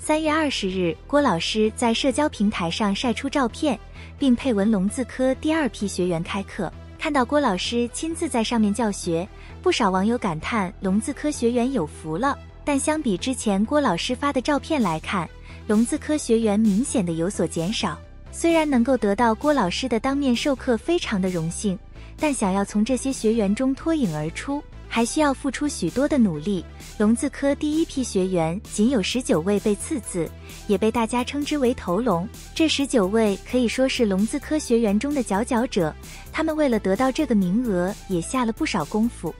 三月二十日，郭老师在社交平台上晒出照片，并配文龙字科第二批学员开课。看到郭老师亲自在上面教学，不少网友感叹龙字科学员有福了。但相比之前郭老师发的照片来看，龙字科学员明显的有所减少。虽然能够得到郭老师的当面授课，非常的荣幸，但想要从这些学员中脱颖而出，还需要付出许多的努力。龙字科第一批学员仅有十九位被赐字，也被大家称之为头龙。这十九位可以说是龙字科学员中的佼佼者，他们为了得到这个名额，也下了不少功夫。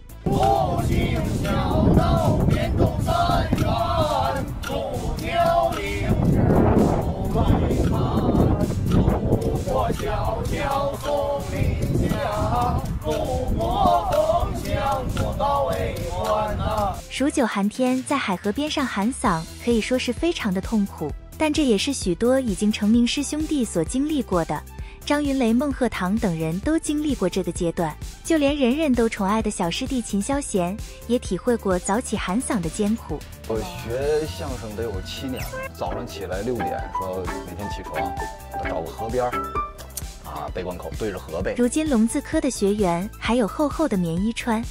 数九寒天在海河边上喊嗓，可以说是非常的痛苦，但这也是许多已经成名师兄弟所经历过的。张云雷、孟鹤堂等人都经历过这个阶段，就连人人都宠爱的小师弟秦霄贤，也体会过早起喊嗓的艰苦。我学相声得有七年了，早上起来六点，说每天起床，找个河边啊，背关口对着河背。如今龙字科的学员还有厚厚的棉衣穿。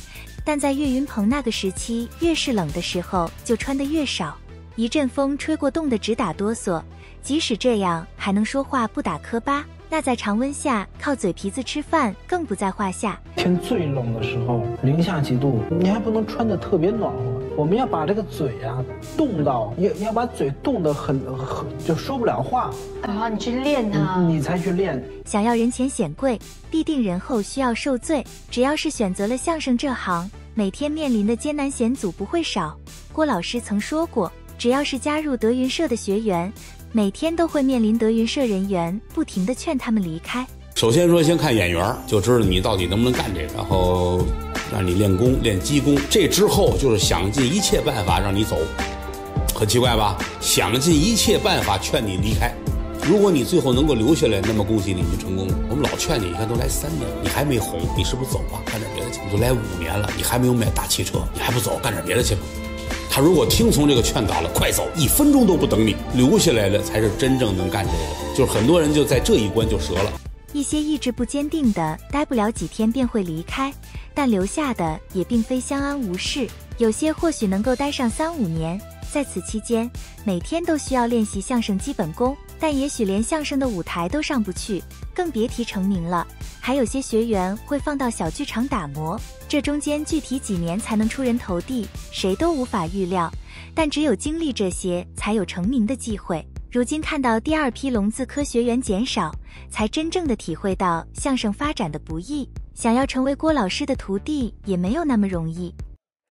但在岳云鹏那个时期，越是冷的时候就穿得越少，一阵风吹过，冻得直打哆嗦。即使这样，还能说话不打磕巴。那在常温下靠嘴皮子吃饭更不在话下。天最冷的时候，零下几度，你还不能穿得特别暖和。我们要把这个嘴啊冻到，要要把嘴冻得很很就说不了话。啊，你去练它，你才去练。想要人前显贵，必定人后需要受罪。只要是选择了相声这行，每天面临的艰难险阻不会少。郭老师曾说过，只要是加入德云社的学员。每天都会面临德云社人员不停的劝他们离开。首先说，先看眼缘，就知道你到底能不能干这个，然后让你练功练基功。这之后就是想尽一切办法让你走，很奇怪吧？想尽一切办法劝你离开。如果你最后能够留下来，那么恭喜你，你就成功了。我们老劝你，你看都来三年了，你还没红，你是不是走吧？干点别的去。你都来五年了，你还没有买大汽车，你还不走，干点别的去吧。他如果听从这个劝导了，快走，一分钟都不等你，留下来了才是真正能干这个。就是很多人就在这一关就折了。一些意志不坚定的，待不了几天便会离开，但留下的也并非相安无事。有些或许能够待上三五年，在此期间，每天都需要练习相声基本功，但也许连相声的舞台都上不去，更别提成名了。还有些学员会放到小剧场打磨，这中间具体几年才能出人头地，谁都无法预料。但只有经历这些，才有成名的机会。如今看到第二批龙字科学员减少，才真正的体会到相声发展的不易。想要成为郭老师的徒弟，也没有那么容易。